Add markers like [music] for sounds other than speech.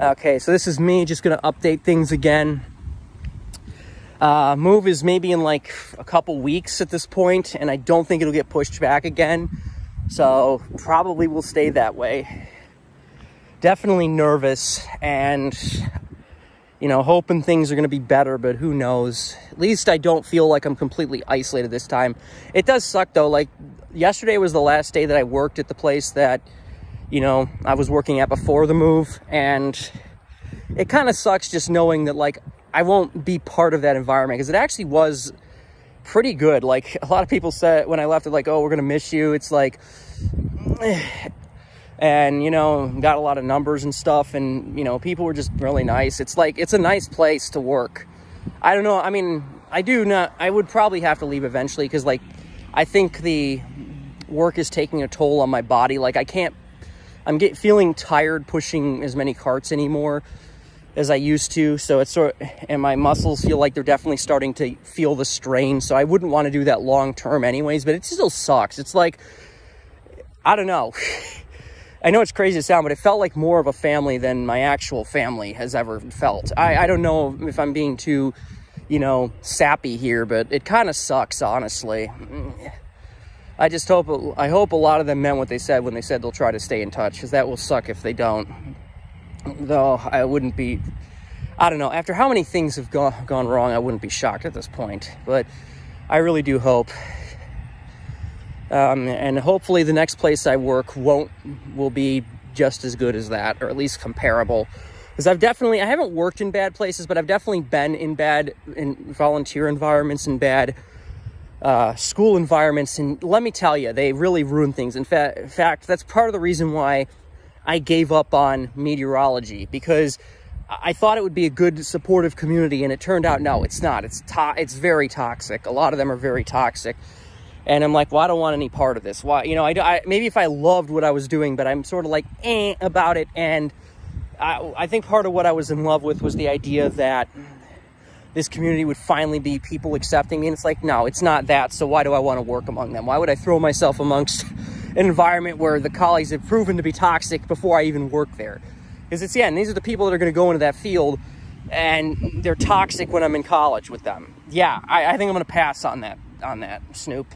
Okay, so this is me just gonna update things again. Uh, move is maybe in like a couple weeks at this point, and I don't think it'll get pushed back again. So probably will stay that way. Definitely nervous and you know, hoping things are going to be better, but who knows? At least I don't feel like I'm completely isolated this time. It does suck though. Like yesterday was the last day that I worked at the place that, you know, I was working at before the move. And it kind of sucks just knowing that like I won't be part of that environment because it actually was pretty good. Like a lot of people said when I left they're like, oh, we're going to miss you. It's like, eh. and you know got a lot of numbers and stuff and you know people were just really nice it's like it's a nice place to work i don't know i mean i do not i would probably have to leave eventually because like i think the work is taking a toll on my body like i can't i'm get feeling tired pushing as many carts anymore as i used to so it's sort of, and my muscles feel like they're definitely starting to feel the strain so i wouldn't want to do that long term anyways but it still sucks it's like i don't know [sighs] I know it's crazy to sound, but it felt like more of a family than my actual family has ever felt. I, I don't know if I'm being too, you know, sappy here, but it kind of sucks, honestly. Mm, I just hope, I hope a lot of them meant what they said when they said they'll try to stay in touch, because that will suck if they don't. Though I wouldn't be, I don't know, after how many things have gone, gone wrong, I wouldn't be shocked at this point. But I really do hope um, and hopefully the next place I work won't will be just as good as that, or at least comparable. Because I've definitely I haven't worked in bad places, but I've definitely been in bad in volunteer environments and bad uh, school environments, and let me tell you, they really ruin things. In, fa- in fact, that's part of the reason why I gave up on meteorology because I thought it would be a good supportive community, and it turned out no, it's not. It's to- it's very toxic. A lot of them are very toxic and I'm like, well, I don't want any part of this. Why, you know, I, I maybe if I loved what I was doing, but I'm sort of like eh about it. And I, I think part of what I was in love with was the idea that this community would finally be people accepting me. And it's like, no, it's not that. So why do I want to work among them? Why would I throw myself amongst [laughs] an environment where the colleagues have proven to be toxic before I even work there? Because it's, yeah, and these are the people that are going to go into that field and they're toxic when I'm in college with them. Yeah, I, I think I'm going to pass on that on that, Snoop.